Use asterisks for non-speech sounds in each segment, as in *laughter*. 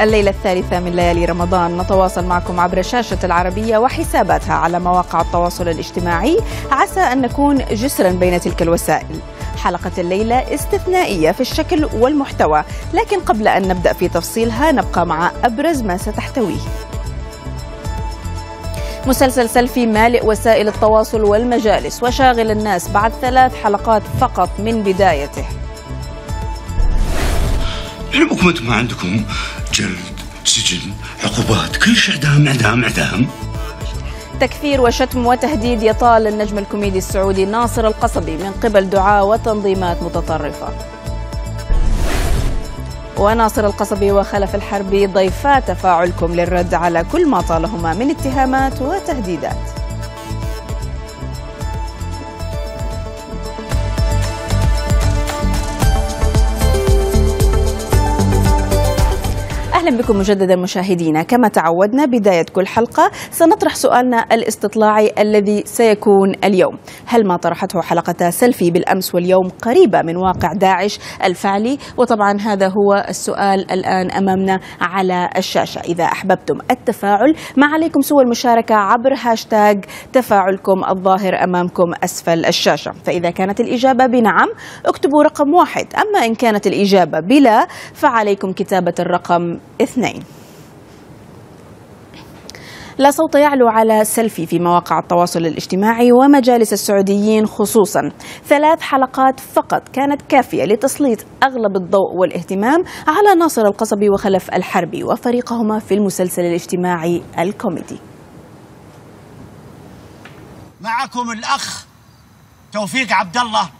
الليلة الثالثة من ليالي رمضان نتواصل معكم عبر شاشة العربية وحساباتها على مواقع التواصل الاجتماعي عسى أن نكون جسرا بين تلك الوسائل. حلقة الليلة استثنائية في الشكل والمحتوى لكن قبل أن نبدأ في تفصيلها نبقى مع أبرز ما ستحتويه. مسلسل سيلفي مالئ وسائل التواصل والمجالس وشاغل الناس بعد ثلاث حلقات فقط من بدايته. علمكم أنتم ما عندكم؟ جلد سجن عقوبات كل شيء اعدام اعدام اعدام. تكفير وشتم وتهديد يطال النجم الكوميدي السعودي ناصر القصبي من قبل دعاة وتنظيمات متطرفة. وناصر القصبي وخلف الحربي ضيفا تفاعلكم للرد على كل ما طالهما من اتهامات وتهديدات. أهلا بكم مجددا مشاهدينا. كما تعودنا بداية كل حلقة سنطرح سؤالنا الاستطلاعي الذي سيكون اليوم. هل ما طرحته حلقة سيلفي بالأمس واليوم قريبة من واقع داعش الفعلي؟ وطبعا هذا هو السؤال الآن أمامنا على الشاشة. إذا أحببتم التفاعل ما عليكم سوى المشاركة عبر هاشتاج تفاعلكم الظاهر أمامكم أسفل الشاشة. فإذا كانت الإجابة بنعم اكتبوا رقم واحد. أما إن كانت الإجابة بلا فعليكم كتابة الرقم اثنين. لا صوت يعلو على سيلفي في مواقع التواصل الاجتماعي ومجالس السعوديين خصوصا ثلاث حلقات فقط كانت كافية لتسليط أغلب الضوء والاهتمام على ناصر القصبي وخلف الحربي وفريقهما في المسلسل الاجتماعي الكوميدي. معكم الأخ توفيق عبد الله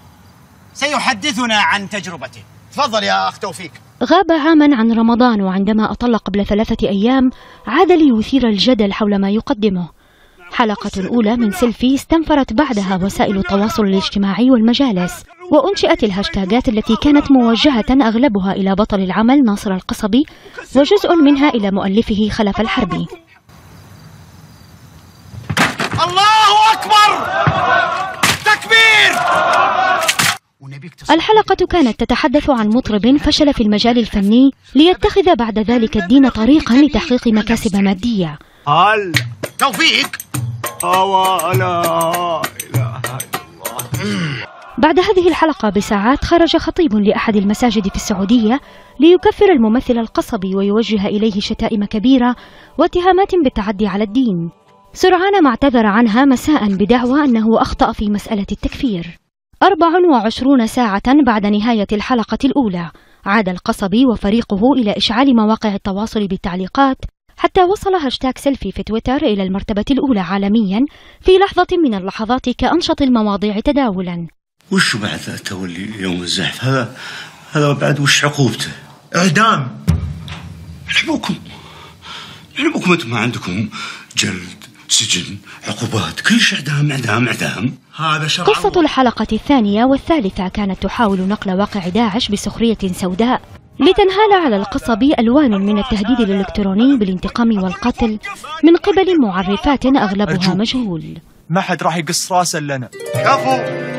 سيحدثنا عن تجربته. تفضل يا أخ توفيق. غاب عاما عن رمضان وعندما أطل قبل ثلاثة أيام عاد ليثير الجدل حول ما يقدمه. حلقة الأولى من سيلفي استنفرت بعدها وسائل التواصل الاجتماعي والمجالس وأنشئت الهاشتاجات التي كانت موجهة أغلبها إلى بطل العمل ناصر القصبي وجزء منها إلى مؤلفه خلف الحربي. الله أكبر! الحلقة كانت تتحدث عن مطرب فشل في المجال الفني ليتخذ بعد ذلك الدين طريقا لتحقيق مكاسب مادية. هل توفيق. لا إله بعد هذه الحلقة بساعات خرج خطيب لأحد المساجد في السعودية ليكفر الممثل القصبي ويوجه إليه شتائم كبيرة واتهامات بالتعدي على الدين. سرعان ما اعتذر عنها مساء بدعوى أنه أخطأ في مسألة التكفير. 24 ساعة بعد نهاية الحلقة الأولى. عاد القصبي وفريقه إلى إشعال مواقع التواصل بالتعليقات حتى وصل هاشتاج سيلفي في تويتر إلى المرتبة الأولى عالميا في لحظة من اللحظات كأنشط المواضيع تداولا. وش بعد تولي يوم الزحف؟ هذا هذا بعد وش عقوبته؟ إعدام! علمكم علمكم أنتم ما عندكم جلد. سجن عقوبات كل شيء اعدام اعدام اعدام هذا شرع قصة الله. الحلقة الثانية والثالثة كانت تحاول نقل واقع داعش بسخرية سوداء لتنهال على القصبي ألوان من التهديد الإلكتروني بالانتقام والقتل من قبل معرفات أغلبها. مجهول ما حد راح يقص راسه لنا كفو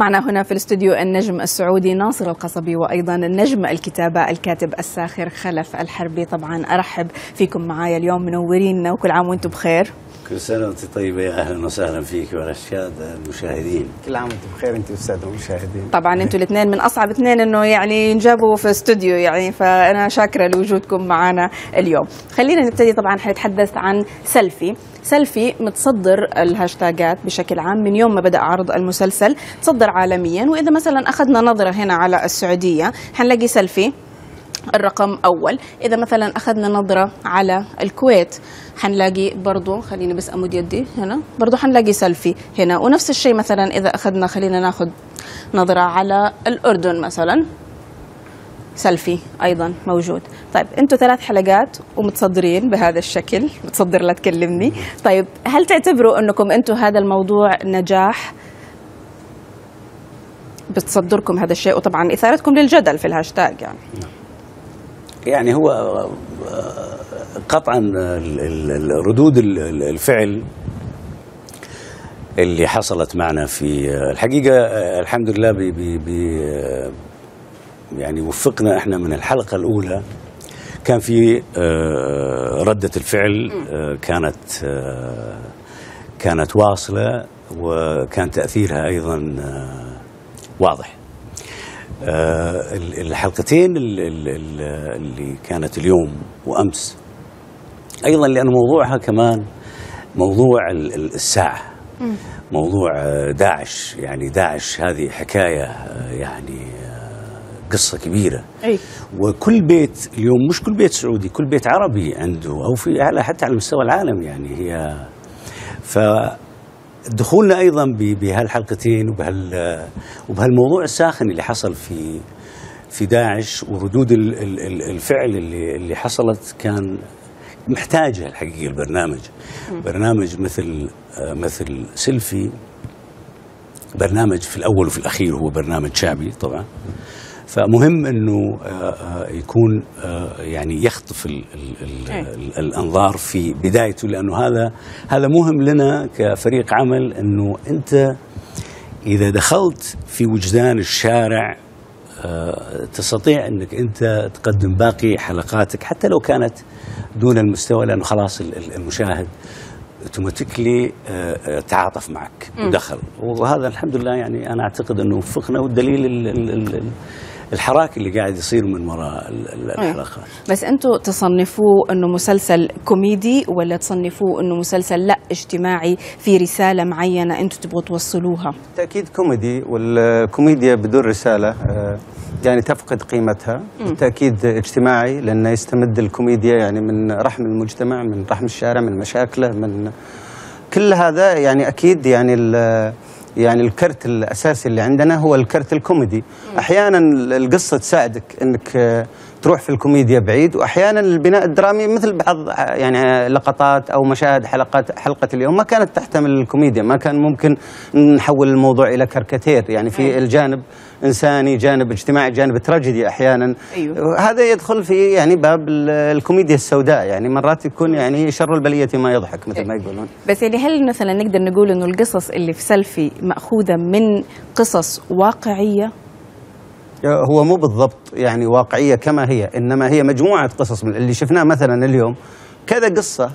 معنا هنا في الاستوديو النجم السعودي ناصر القصبي وأيضا النجم الكتابه الكاتب الساخر خلف الحربي. طبعا أرحب فيكم معايا اليوم منورين وكل عام وأنتم بخير. كل سنة وأنت طيبة. يا أهلا وسهلا فيك السادة المشاهدين. كل عام وأنتم بخير أنت والساده المشاهدين طبعا أنتم الاثنين من أصعب اثنين إنه يعني ينجابوا في استوديو يعني فأنا شاكرة لوجودكم معنا اليوم. خلينا نبتدي طبعا حنتحدث عن سيلفي. سيلفي متصدر الهاشتاجات بشكل عام من يوم ما بدأ عرض المسلسل تصدر عالميا. وإذا مثلا أخذنا نظرة هنا على السعودية حنلاقي سيلفي الرقم أول. إذا مثلا أخذنا نظرة على الكويت حنلاقي برضو خليني بس أمد يدي هنا برضو حنلاقي سيلفي هنا. ونفس الشيء مثلا إذا أخذنا خلينا ناخذ نظرة على الأردن مثلا. سيلفي أيضا موجود. طيب أنتم ثلاث حلقات ومتصدرين بهذا الشكل. متصدر لا تكلمني. طيب هل تعتبروا أنكم أنتم هذا الموضوع نجاح؟ بتصدركم هذا الشيء. وطبعا إثارتكم للجدل في الهاشتاج يعني. يعني هو قطعا ردود ال- ال- الفعل اللي حصلت معنا في الحقيقة الحمد لله بي بي يعني وفقنا إحنا من الحلقة الأولى. كان في آه، ردة الفعل آه، كانت آه، كانت واصلة وكان تأثيرها أيضا واضح. آه، ال- الحلقتين ال- ال- ال- اللي كانت اليوم وأمس. أيضا لأن موضوعها كمان موضوع ال- ال- الساعة. موضوع آه، داعش. يعني داعش هذه حكاية آه، يعني آه، قصة كبيرة. أي. وكل بيت اليوم مش كل بيت سعودي كل بيت عربي عنده أو في على حتى على مستوى العالم يعني هي. ف دخولنا أيضا بهالحلقتين وبهال وبهالموضوع الساخن اللي حصل في في داعش وردود ال- ال- ال- الفعل اللي اللي حصلت كان محتاجة الحقيقة البرنامج. برنامج مثل مثل سيلفي برنامج في الأول وفي الأخير هو برنامج شعبي طبعا. فمهم إنه آه، آه، يكون آه، يعني يخطف ال ال ال إيه. ال الأنظار في بدايته لأنه هذا هذا مهم لنا كفريق عمل إنه أنت إذا دخلت في وجدان الشارع تستطيع إنك أنت تقدم باقي حلقاتك حتى لو كانت دون المستوى لأنه خلاص ال- ال- المشاهد اوتوماتيكلي تعاطف معك ودخل وهذا الحمد لله يعني أنا أعتقد إنه وفقنا والدليل ال- ال- ال- ال- الحراك اللي قاعد يصير من وراء ال- الحلقات بس أنتم تصنفوه انه مسلسل كوميدي ولا تصنفوه انه مسلسل لا اجتماعي في رسالة معينة أنتم تبغوا توصلوها؟ بالتأكيد كوميدي والكوميديا بدون رسالة آه، يعني تفقد قيمتها. بالتأكيد اجتماعي لأنه يستمد الكوميديا يعني من رحم المجتمع من رحم الشارع من مشاكله من كل هذا يعني أكيد يعني ال- يعني الكرت الأساسي اللي عندنا هو الكرت الكوميدي. أحيانا القصة تساعدك أنك آه، تروح في الكوميديا بعيد وأحيانا البناء الدرامي مثل بعض يعني لقطات أو مشاهد حلقات حلقة اليوم ما كانت تحتمل الكوميديا ما كان ممكن نحول الموضوع إلى كاريكاتير يعني في الجانب إنساني جانب اجتماعي جانب تراجيدي أحيانا. أيوه. هذا يدخل في يعني باب ال- الكوميديا السوداء يعني مرات يكون يعني شر البلية ما يضحك مثل ما يقولون. بس يعني هل مثلا نقدر نقول إنه القصص اللي في سيلفي مأخوذة من قصص واقعية؟ هو مو بالضبط يعني واقعية كما هي إنما هي مجموعة قصص من اللي شفناه مثلا اليوم. كذا قصة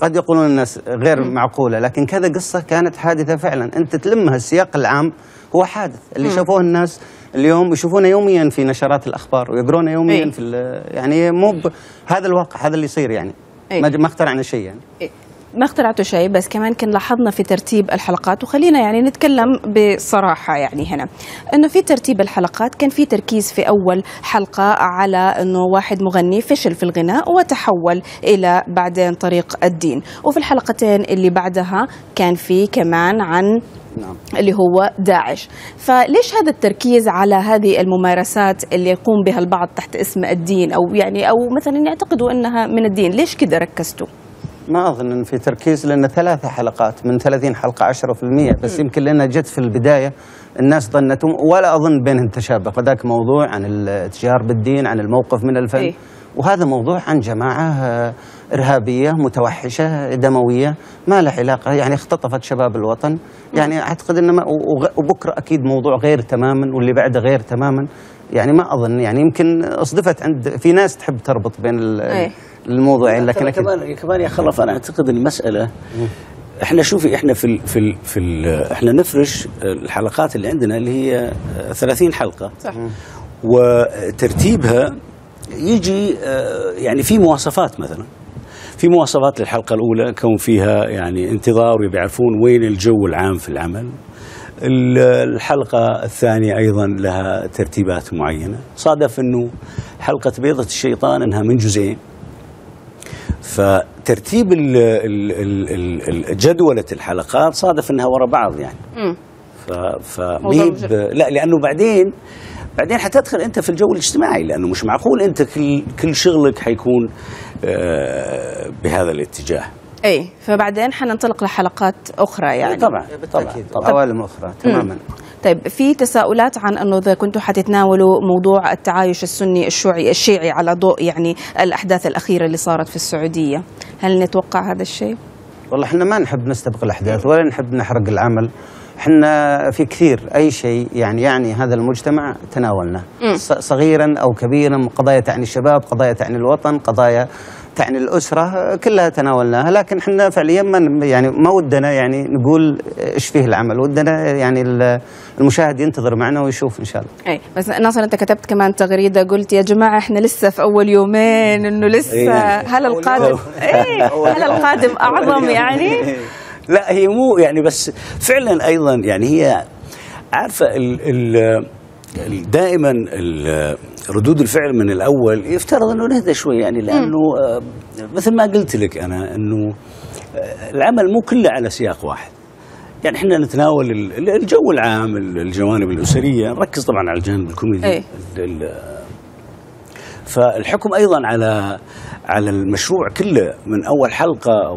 قد يقولون الناس غير معقولة لكن كذا قصة كانت حادثة فعلا. أنت تلمها السياق العام هو حادث. اللي شافوه الناس اليوم يشوفونه يوميا في نشرات الأخبار ويقرونه يوميا إيه. في يعني مو هذا الواقع هذا اللي يصير يعني. إيه. ما ما اخترعنا شيء يعني. ما اخترعتوا شيء بس كمان كان لاحظنا في ترتيب الحلقات وخلينا يعني نتكلم بصراحة يعني هنا. إنه في ترتيب الحلقات كان في تركيز في أول حلقة على إنه واحد مغني فشل في الغناء وتحول إلى بعدين طريق الدين. وفي الحلقتين اللي بعدها كان في كمان عن نعم. اللي هو داعش. فليش هذا التركيز على هذه الممارسات اللي يقوم بها البعض تحت اسم الدين؟ أو يعني أو مثلا يعتقدوا إنها من الدين ليش كذا ركزتوا؟ ما أظن إن في تركيز لأن ثلاثة حلقات من 30 حلقة 10% بس يمكن لأنها جت في البداية الناس ظنتهم ولا أظن بينهم تشابه فذاك موضوع عن الاتجار بالدين عن الموقف من الفن. إيه. وهذا موضوع عن جماعة إرهابية متوحشة دموية ما لها علاقة يعني اختطفت شباب الوطن. يعني أعتقد ان ما وغ- وبكرة أكيد موضوع غير تماما واللي بعده غير تماما. يعني ما أظن يعني يمكن أصدفت عند في ناس تحب تربط بين ال- إيه. الموضوعين لكن كمان كمان يا خلف أنا أعتقد المسألة إحنا شوفي إحنا في ال في ال في ال إحنا نفرش الحلقات اللي عندنا اللي هي 30 حلقة. صح. وترتيبها يجي آه، يعني في مواصفات مثلا. في مواصفات للحلقة الأولى كون فيها يعني انتظار وبيعرفون وين الجو العام في العمل. ال- الحلقة الثانية أيضا لها ترتيبات معينة. صادف إنه حلقة بيضة الشيطان إنها من جزئين. فترتيب ال- ال- ال- ال- جدولة الحلقات صادف إنها ورا بعض يعني. مم. ف ف موضوع ميب لا لأنه بعدين بعدين حتدخل أنت في الجو الاجتماعي لأنه مش معقول أنت كل كل شغلك حيكون آه، بهذا الاتجاه. اي فبعدين حننطلق لحلقات أخرى يعني. طبعا طبعا. طبعا. عوالم أخرى تماما. طيب في تساؤلات عن أنه إذا كنتوا حتتناولوا موضوع التعايش السني الشيوعي الشيعي على ضوء يعني الأحداث الأخيرة اللي صارت في السعودية، هل نتوقع هذا الشيء؟ والله إحنا ما نحب نستبق الأحداث ولا نحب نحرق العمل. إحنا في كثير أي شيء يعني يعني هذا المجتمع تناولناه ص- صغيرا أو كبيرا قضايا تعني الشباب قضايا تعني الوطن قضايا تعني الأسرة كلها تناولناها لكن إحنا فعليا ما يعني ما ودنا يعني نقول إيش فيه العمل ودنا يعني ال- المشاهد ينتظر معنا ويشوف إن شاء الله أي بس ناصر أنت كتبت كمان تغريدة قلت يا جماعة إحنا لسه في أول يومين إنه لسه إيه. *laughs* هل القادم إيه هل القادم أعظم يعني؟ لا هي مو يعني بس فعلا أيضا يعني هي عارفة ال ال- دائما ردود الفعل من الأول يفترض أنه نهدى شوي يعني لأنه آه، مثل ما قلت لك أنا أنه آه، العمل مو كله على سياق واحد. يعني إحنا نتناول ال- ال- الجو العام ال- الجوانب الأسرية. نركز طبعا على الجانب الكوميدي إيه. فالحكم أيضا على على المشروع كله من أول حلقة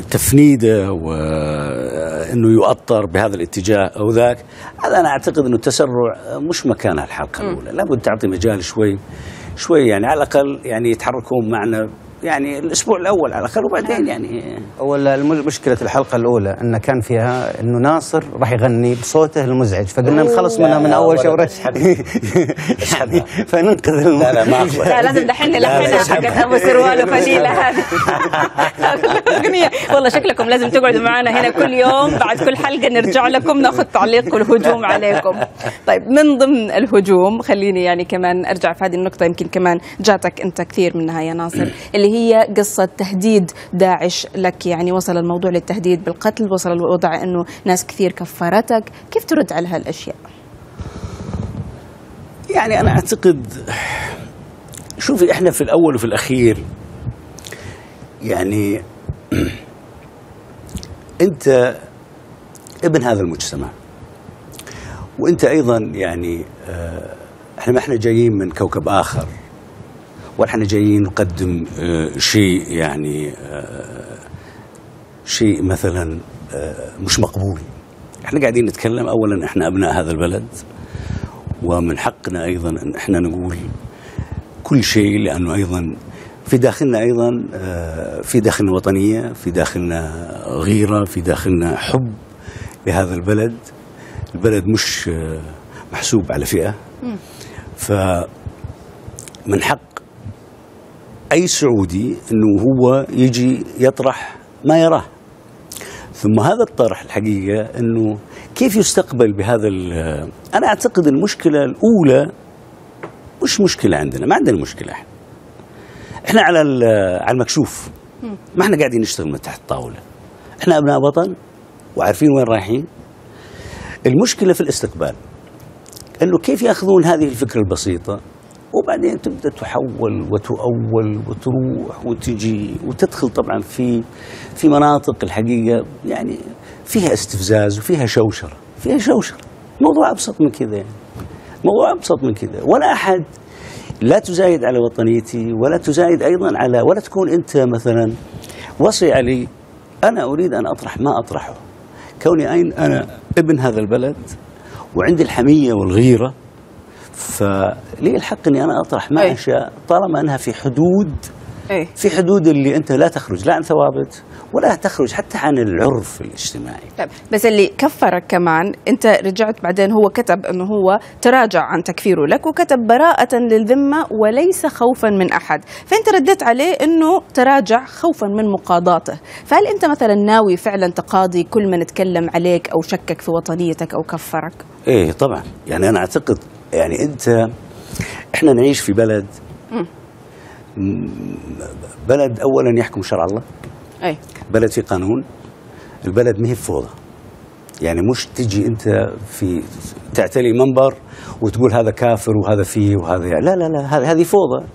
وتفنيده وانه يؤطر بهذا الاتجاه أو ذاك. هذا أنا أعتقد إنه التسرع مش مكانها الحلقة الأولى. لابد تعطي مجال شوي شوي يعني على الأقل يعني يتحركون معنا يعني الأسبوع الأول على الأقل وبعدين يعني أول الم- مشكلة الحلقة الأولى إن كان فيها إنه ناصر راح يغني بصوته المزعج فقلنا نخلص منها من أول اسحبها. اسحبها. *laughs* فننقذ الم- لا. لا ما. لا لازم دحين نلحنها. حقت أبو سروال وفنيلة هذه. *laughs* أغنية. والله شكلكم لازم تقعدوا معنا هنا كل يوم. بعد كل حلقة نرجع لكم ناخذ تعليق والهجوم عليكم. طيب من ضمن الهجوم خليني يعني كمان أرجع في هذه النقطة يمكن كمان جاتك أنت كثير منها يا ناصر اللي هي قصة تهديد داعش لك. يعني وصل الموضوع للتهديد بالقتل وصل الوضع إنه ناس كثير كفرتك كيف ترد على هالأشياء؟ يعني أنا أعتقد شوفي إحنا في الأول وفي الأخير يعني *clears throat* أنت ابن هذا المجتمع. وأنت أيضا يعني آه، إحنا ما إحنا جايين من كوكب آخر. إحنا جايين نقدم آه، شيء يعني آه، شيء مثلا آه، مش مقبول إحنا قاعدين نتكلم اولا إحنا أبناء هذا البلد ومن حقنا أيضا إن إحنا نقول كل شيء لأنه أيضا في داخلنا أيضا في داخلنا وطنية، في داخلنا غيرة، في داخلنا حب لهذا البلد. البلد مش محسوب على فئة. ف من حق أي سعودي إنه هو يجي يطرح ما يراه. ثم هذا الطرح الحقيقة إنه كيف يستقبل بهذا أنا أعتقد المشكلة الأولى مش مشكلة عندنا ما عندنا مشكلة إحنا. إحنا على على المكشوف. ما إحنا قاعدين نشتغل من تحت الطاولة. إحنا أبناء وطن وعارفين وين رايحين. المشكلة في الاستقبال. إنه كيف يأخذون هذه الفكرة البسيطة؟ وبعدين تبدأ تحول وتؤول وتروح وتجي وتدخل طبعا في في مناطق الحقيقة يعني فيها استفزاز وفيها شوشرة فيها شوشرة. موضوع أبسط من كذا يعني. موضوع أبسط من كذا. ولا أحد لا تزايد على وطنيتي ولا تزايد أيضا على ولا تكون أنت مثلا وصي علي أنا أريد أن أطرح ما أطرحه. كوني أين أنا ابن هذا البلد وعندي الحمية والغيرة فلي الحق إني أنا أطرح ما أي. اشاء طالما أنها في حدود إيه. في حدود اللي أنت لا تخرج لا عن ثوابت ولا تخرج حتى عن العرف الاجتماعي. طيب بس اللي كفرك كمان أنت رجعت بعدين هو كتب إنه هو تراجع عن تكفيره لك وكتب براءة للذمة وليس خوفا من أحد. فأنت رديت عليه إنه تراجع خوفا من مقاضاته. فهل أنت مثلا ناوي فعلا تقاضي كل من اتكلم عليك أو شكك في وطنيتك أو كفرك؟ إيه طبعا. يعني أنا أعتقد يعني انت إحنا نعيش في بلد بلد اولا يحكم شرع الله أي. بلد في قانون البلد ما هي فوضى. يعني مش تجي انت في تعتلي منبر وتقول هذا كافر وهذا فيه وهذا لا لا لا هذه فوضى.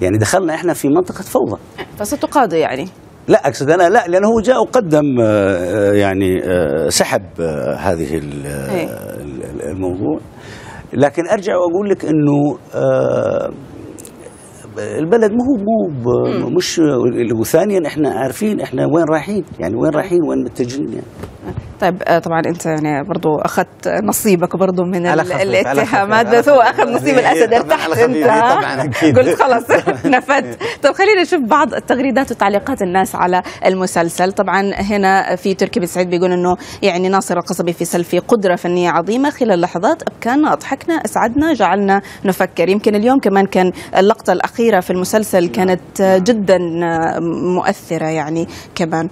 يعني دخلنا إحنا في منطقة فوضى. فستقاضي يعني. لا أقصد أنا لا لأنه هو جاء وقدم آه، آه، يعني آه، سحب هذه ال- ال- الموضوع. لكن أرجع وأقول لك إنه آه البلد مو مو ب- مش وثانيا إحنا عارفين إحنا وين رايحين يعني وين رايحين وين متجهين يعني. طيب آه، طبعا أنت يعني برضو أخذت نصيبك برضو من على خفيف، الاتهامات. بس هو. أخذ نصيب الأسد ارتحت أنت؟ طبعاً أكيد. قلت خلاص *laughs* نفدت طيب خلينا نشوف بعض التغريدات وتعليقات الناس على المسلسل. طبعا هنا في تركي بن سعيد بيقول إنه يعني ناصر القصبي في سلفي قدرة فنية عظيمة. خلال لحظات ابكانا أضحكنا أسعدنا جعلنا نفكر. يمكن اليوم كمان كان اللقطة الأخيرة في المسلسل كانت جدا مؤثرة يعني كمان.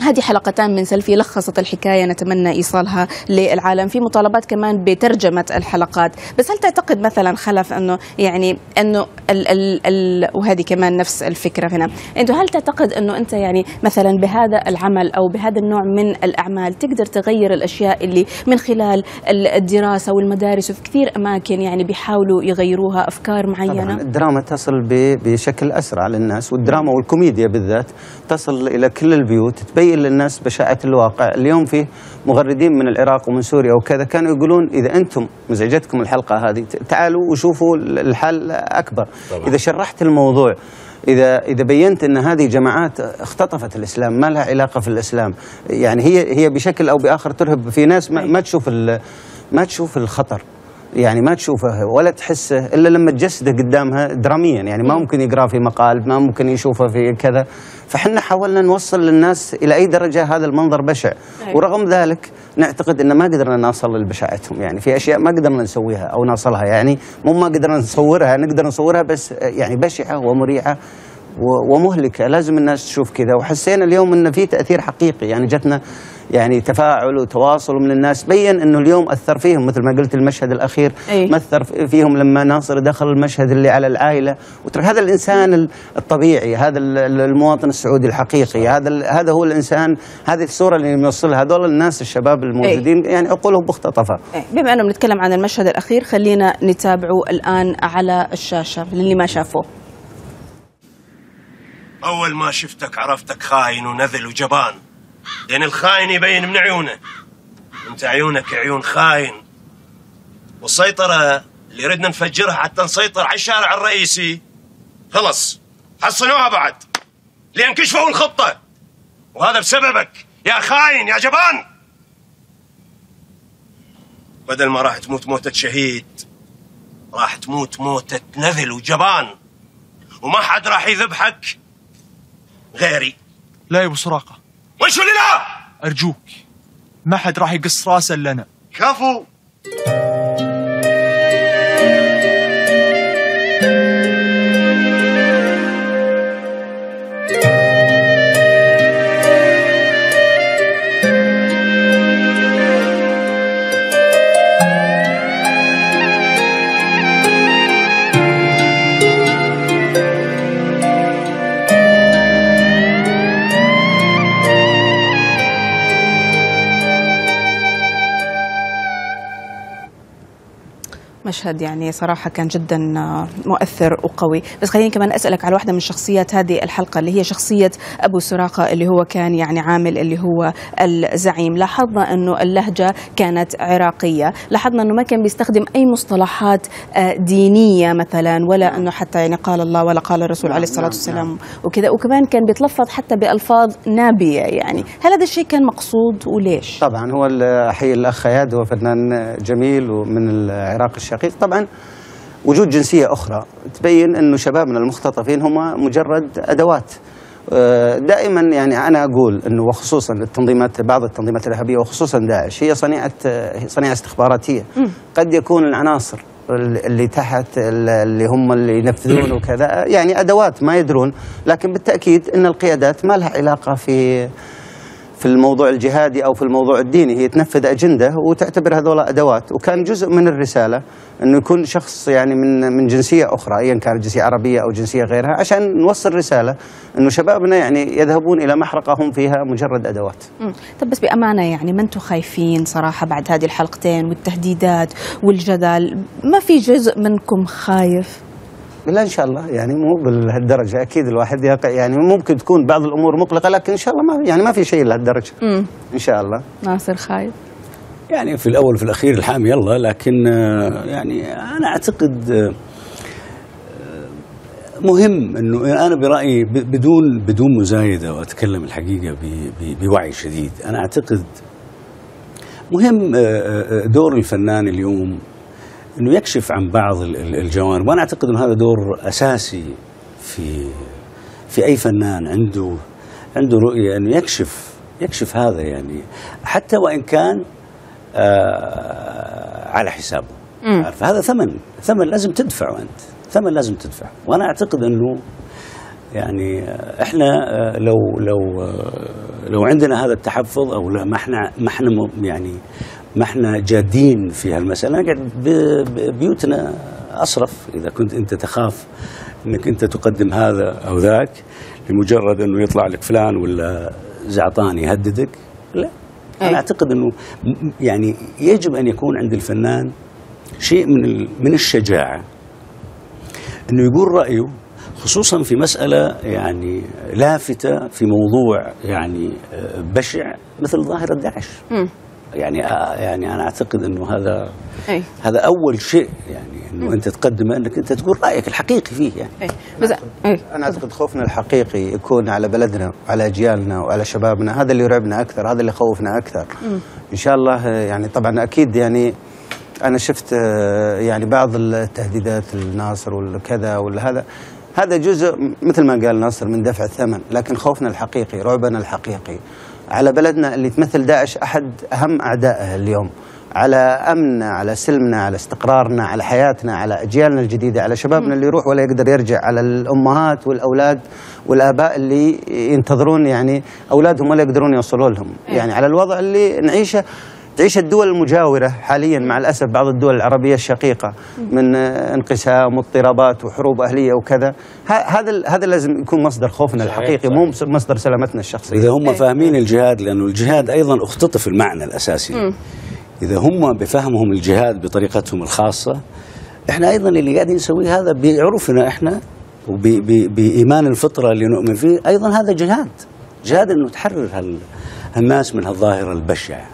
هذه حلقتان من سلفي لخصت الحكاية نتمنى إيصالها للعالم. في مطالبات كمان بترجمة الحلقات. بس هل تعتقد مثلا خلف أنه يعني أنه ال ال ال وهذه كمان نفس الفكرة هنا. أنه هل تعتقد أنه أنت يعني مثلا بهذا العمل أو بهذا النوع من الأعمال تقدر تغير الأشياء اللي من خلال ال- الدراسة والمدارس وفي كثير أماكن يعني بيحاولوا يغيروها أفكار طبعا معينة؟ الدراما تصل بشكل أسرع للناس والدراما والكوميديا بالذات تصل إلى كل البيوت تبين للناس بشاعة الواقع. اليوم في مغردين من العراق ومن سوريا وكذا كانوا يقولون إذا أنتم مزعجتكم الحلقة هذه تعالوا وشوفوا الحل أكبر. طبعاً. إذا شرحت الموضوع إذا إذا بينت إن هذه جماعات اختطفت الإسلام ما لها علاقة في الإسلام. يعني هي هي بشكل أو بآخر ترهب في ناس ما, ما تشوف ما تشوف الخطر. يعني ما تشوفه ولا تحسه إلا لما تجسده قدامها دراميا. يعني ما ممكن يقراه في مقال ما ممكن يشوفه في كذا. فحنا حاولنا نوصل للناس إلى أي درجة هذا المنظر بشع. أيوة. ورغم ذلك نعتقد إن ما قدرنا نوصل لبشاعتهم يعني في أشياء ما قدرنا نسويها أو نوصلها. يعني مو ما قدرنا نصورها نقدر نصورها بس يعني بشعة ومريعه و- ومهلكة. لازم الناس تشوف كذا. وحسينا اليوم انه في تأثير حقيقي. يعني جتنا يعني تفاعل وتواصل من الناس. بين إنه اليوم أثر فيهم. مثل ما قلت المشهد الأخير. أي. مثر فيهم لما ناصر دخل المشهد اللي على العائلة. وترى هذا الإنسان ال- الطبيعي. هذا ال- ال- المواطن السعودي الحقيقي. هذا هذا هو الإنسان. هذه الصورة اللي نوصلها هذول الناس الشباب الموجودين. يعني عقولهم مختطفة. إيه، بما أنه بنتكلم عن المشهد الأخير خلينا نتابعه الآن على الشاشة للي ما شافوه. أول ما شفتك عرفتك خاين ونذل وجبان. لأن الخاين يبين من عيونه. أنت عيونك عيون خاين. والسيطرة اللي ردنا نفجرها حتى نسيطر على الشارع الرئيسي. خلص. حصنوها بعد. لين كشفوا الخطة. وهذا بسببك. يا خاين يا جبان. بدل ما راح تموت موتة شهيد راح تموت موتة نذل وجبان. وما حد راح يذبحك. غيري. لا يا أبو سراقة. وش اللي لا أرجوك. ما حد راح يقص راسه إلا أنا. كفو. مشهد يعني صراحة كان جدا آه، مؤثر وقوي. بس خليني كمان أسألك على واحدة من شخصيات هذه الحلقة اللي هي شخصية أبو سراقة اللي هو كان يعني عامل اللي هو الزعيم. لاحظنا أنه اللهجة كانت عراقية. لاحظنا أنه ما كان بيستخدم أي مصطلحات آه، دينية مثلا ولا أنه حتى يعني قال الله ولا قال الرسول عليه الصلاة والسلام وكذا. وكمان كان بيتلفظ حتى بألفاظ نابية يعني. هل هذا الشيء كان مقصود وليش؟ طبعا هو ال- احيي الأخ اياد هو فنان جميل ومن العراق الشقيق. طبعا وجود جنسية أخرى تبين إنه شبابنا المختطفين هم مجرد أدوات. آه، دائما يعني أنا أقول إنه وخصوصا التنظيمات بعض التنظيمات الإرهابية وخصوصا داعش هي صنيعة صنيعة استخباراتيه قد يكون العناصر اللي تحت اللي هم اللي ينفذون وكذا يعني أدوات ما يدرون. لكن بالتأكيد إن القيادات ما لها علاقة في في الموضوع الجهادي أو في الموضوع الديني هي تنفذ أجندة وتعتبر هذول أدوات وكان جزء من الرسالة إنه يكون شخص يعني من من جنسية أخرى ايا كانت جنسية عربية أو جنسية غيرها عشان نوصل رسالة إنه شبابنا يعني يذهبون إلى محرقة هم فيها مجرد أدوات. مم. طب بس بأمانة يعني ما أنتم خايفين صراحة بعد هذه الحلقتين والتهديدات والجدل ما في جزء منكم خايف لا إن شاء الله. يعني مو بهالدرجه أكيد الواحد يقع. يعني ممكن تكون بعض الأمور مقلقة لكن إن شاء الله ما يعني ما في شيء لهالدرجة. إن شاء الله. ناصر خايف. يعني في الأول وفي الأخير الحام يلا لكن آه، يعني أنا أعتقد آه، مهم إنه أنا برأيي بدون بدون مزايدة وأتكلم الحقيقة ب- ب- بوعي شديد أنا أعتقد مهم آه، دور الفنان اليوم إنه يكشف عن بعض ال- ال- الجوانب. وأنا أعتقد إنه هذا دور أساسي في في أي فنان عنده عنده رؤية إنه يكشف يكشف هذا يعني. حتى وإن كان آه على حسابه. عارف؟ هذا ثمن. ثمن لازم تدفعه أنت. ثمن لازم تدفعه. وأنا أعتقد إنه يعني آه، إحنا آه، لو لو آه، لو عندنا هذا التحفظ أو لا ما إحنا ما إحنا يعني ما إحنا جادين في هالمسألة. نقعد ب- ب- بيوتنا أصرف. إذا كنت أنت تخاف إنك أنت تقدم هذا أو ذاك لمجرد إنه يطلع لك فلان ولا زعطان يهددك لا. أي. أنا أعتقد إنه م- يعني يجب أن يكون عند الفنان شيء من من الشجاعة. إنه يقول رأيه خصوصا في مسألة يعني لافتة في موضوع يعني آه، بشع مثل ظاهرة داعش. يعني آه، يعني أنا أعتقد إنه هذا اي هذا أول شيء يعني إنه أنت تقدمه إنك أنت تقول رأيك الحقيقي فيه يعني. اي بس اي أنا أعتقد خوفنا الحقيقي يكون على بلدنا وعلى أجيالنا وعلى شبابنا. هذا اللي يرعبنا أكثر هذا اللي يخوفنا أكثر. إن شاء الله يعني طبعا أكيد يعني أنا شفت آه، يعني بعض التهديدات الناصر والكذا ولا هذا هذا جزء مثل ما قال ناصر من دفع الثمن لكن خوفنا الحقيقي رعبنا الحقيقي. على بلدنا اللي تمثل داعش أحد أهم أعدائها اليوم. على أمننا على سلمنا على استقرارنا على حياتنا على أجيالنا الجديدة على شبابنا اللي يروح ولا يقدر يرجع على الأمهات والأولاد والآباء اللي ينتظرون يعني أولادهم ولا يقدرون يوصلوا لهم. يعني على الوضع اللي نعيشه تعيش الدول المجاورة حاليا مع الأسف بعض الدول العربية الشقيقة من انقسام واضطرابات وحروب أهلية وكذا. هذا هذا لازم يكون مصدر خوفنا الحقيقي مو مص- مصدر سلامتنا الشخصية إذا هم فاهمين الجهاد لأنه الجهاد أيضا أختطف المعنى الأساسي. إذا هم بفهمهم الجهاد بطريقتهم الخاصة إحنا أيضا اللي قاعدين نسويه هذا بعرفنا إحنا وبايمان الفطرة اللي نؤمن فيه أيضا هذا جهاد. جهاد إنه تحرر هال الناس من هالظاهرة البشعة.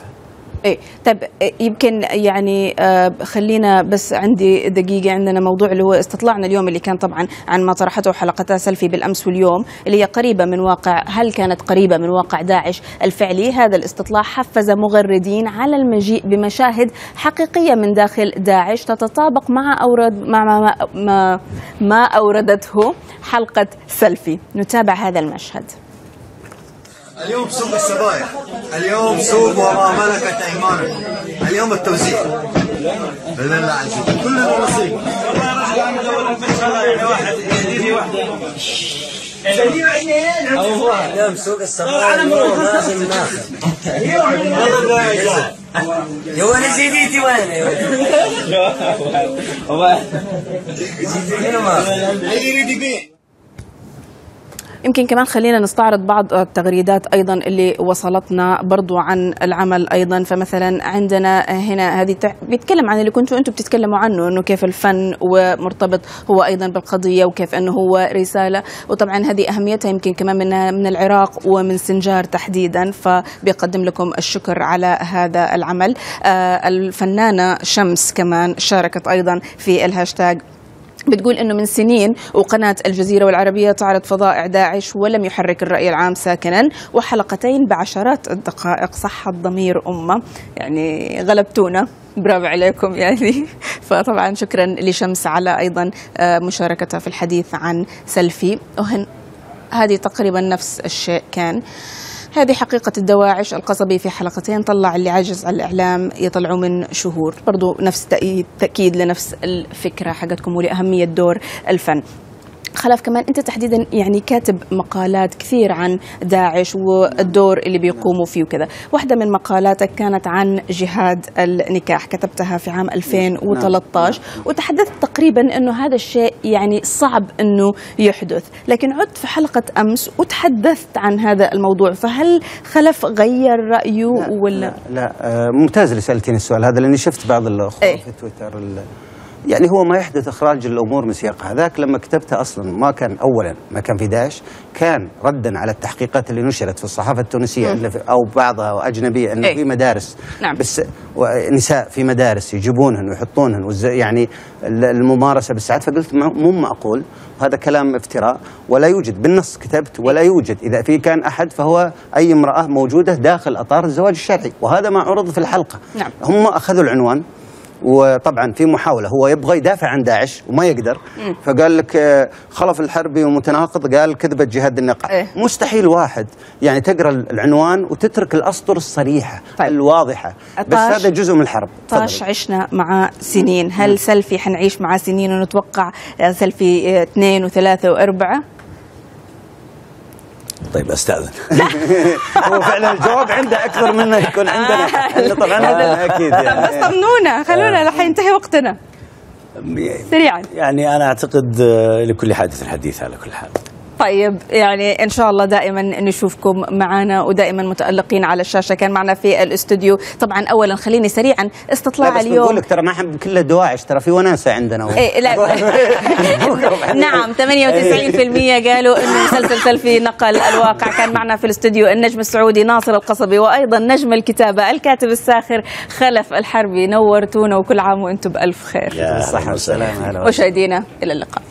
إيه. طيب إيه، يمكن يعني آه، خلينا بس عندي دقيقة عندنا موضوع اللي هو استطلاعنا اليوم اللي كان طبعا عن ما طرحته حلقتا سلفي بالأمس واليوم اللي هي قريبة من واقع هل كانت قريبة من واقع داعش الفعلي؟ هذا الاستطلاع حفز مغردين على المجيء بمشاهد حقيقية من داخل داعش تتطابق مع أورد مع ما, ما, ما, أوردته حلقة سلفي نتابع هذا المشهد. اليوم سوق السبائك اليوم سوق وما ملكت ايمانكم اليوم التوزيع. باذن الله عز وجل كلنا نصيب اليوم سوق السبائك لازم ناخذ. يا وين زيديتي وين *laughs* زيديتي ما يريد يبيع يمكن كمان خلينا نستعرض بعض التغريدات أيضا اللي وصلتنا برضو عن العمل أيضا. فمثلا عندنا هنا هذه بيتكلم عن اللي كنتوا أنتم بتتكلموا عنه إنه كيف الفن ومرتبط هو أيضا بالقضية وكيف إنه هو رسالة. وطبعا هذه أهميتها يمكن كمان من من العراق ومن سنجار تحديدا. فبيقدم لكم الشكر على هذا العمل. آه، الفنانة شمس كمان شاركت أيضا في الهاشتاج. بتقول إنه من سنين وقناة الجزيرة والعربية تعرض فظائع داعش ولم يحرك الرأي العام ساكنا وحلقتين بعشرات الدقائق صحت ضمير أمة. يعني غلبتونا. برافو عليكم يعني. *laughs* فطبعا شكرا لشمس على أيضا آه، مشاركتها في الحديث عن سلفي وهن هذه تقريبا نفس الشيء كان. هذه حقيقة الدواعش القصبي في حلقتين طلع اللي عجز على الإعلام يطلعوا من شهور. برضو نفس تأكيد لنفس الفكرة حقتكم ولأهمية دور الفن. خلاف كمان أنت تحديدا يعني كاتب مقالات كثير عن داعش والدور اللي بيقوموا فيه وكذا. واحدة من مقالاتك كانت عن جهاد النكاح كتبتها في عام 2013 وتحدثت تقريبا إنه هذا الشيء يعني صعب إنه يحدث. لكن عدت في حلقة أمس وتحدثت عن هذا الموضوع. فهل خلف غير رأيه ولا؟ لا آه، ممتاز اللي سالتيني السؤال هذا لأني شفت بعض الأخوة إيه. في تويتر يعني هو ما يحدث إخراج الأمور من سياقها. هذاك لما كتبته أصلا ما كان اولا ما كان في داعش كان ردا على التحقيقات اللي نشرت في الصحافة التونسية إن أو بعضها أجنبية إنه إيه. في مدارس. نعم. بس نساء في مدارس يجيبونهن ويحطونهن يعني ال- الممارسة بالساعات. فقلت مو معقول هذا كلام افتراء. ولا يوجد بالنص كتبت ولا يوجد. إذا في كان أحد فهو أي امرأة موجودة داخل أطار الزواج الشرعي. وهذا ما عرض في الحلقة. نعم. هم أخذوا العنوان. وطبعا في محاولة هو يبغى يدافع عن داعش وما يقدر. فقال لك آه، خلف الحربي ومتناقض قال كذبه جهاد النقاء. إيه. مستحيل واحد يعني تقرأ العنوان وتترك الأسطر الصريحة طيب. الواضحة. بس هذا جزء من الحرب. طاش. عشنا مع سنين. هل سلفي حنعيش مع سنين ونتوقع سلفي آه، اثنين وثلاثة وأربعة؟ طيب أستأذن. *laughs* هو فعلا الجواب عنده أكثر منه يكون عندنا. *laughs* إحنا طبعا عندنا أكيد طب بس يعني طمنونا خلونا رح ينتهي وقتنا. سريعا. يعني أنا أعتقد آه، لكل حادث حديث على كل حال. طيب يعني إن شاء الله دائما نشوفكم معنا ودائما متألقين على الشاشة. كان معنا في الاستوديو طبعا اولا خليني سريعا لا استطلاع بس بقول اليوم. لك ترى ما كله دواعش ترى في وناسة عندنا. إيه لا. *laughs* *laughs* نعم *laughs* 98% قالوا انه مسلسل سلفي نقل الواقع. كان معنا في الاستوديو النجم السعودي ناصر القصبي وأيضا نجم الكتابة الكاتب الساخر خلف الحربي نورتونا. وكل عام وأنتم بألف خير. يا هلا والله. مشاهدينا إلى اللقاء.